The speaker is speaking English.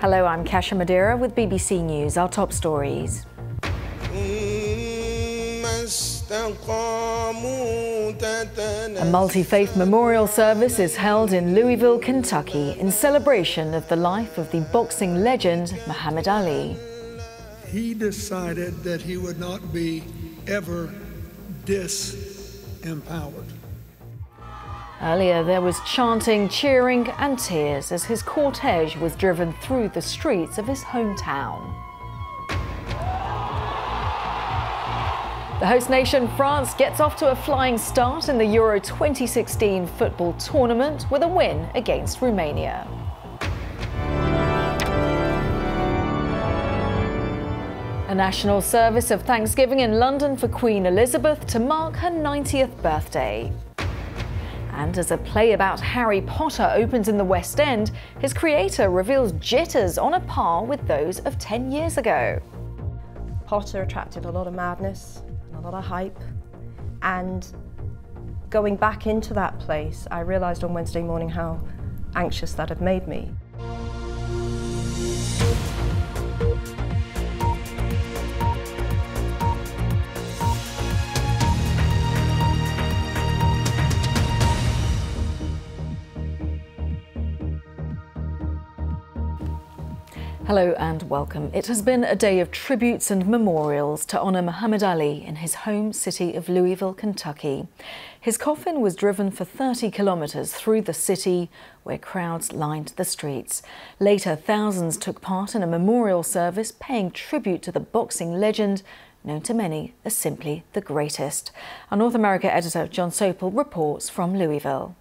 Hello, I'm Kasia Madera with BBC News. Our top stories. A multi faith memorial service is held in Louisville, Kentucky, in celebration of the life of the boxing legend Muhammad Ali. He decided that he would not be ever disempowered. Earlier, there was chanting, cheering, and tears as his cortege was driven through the streets of his hometown. The host nation, France, gets off to a flying start in the Euro 2016 football tournament with a win against Romania. A national service of Thanksgiving in London for Queen Elizabeth to mark her 90th birthday. And as a play about Harry Potter opens in the West End, his creator reveals jitters on a par with those of 10 years ago. Potter attracted a lot of madness, a lot of hype, and going back into that place, I realised on Wednesday morning how anxious that had made me. Hello and welcome. It has been a day of tributes and memorials to honour Muhammad Ali in his home city of Louisville, Kentucky. His coffin was driven for 30 kilometres through the city where crowds lined the streets. Later, thousands took part in a memorial service paying tribute to the boxing legend known to many as simply the greatest. Our North America editor Jon Sopel reports from Louisville.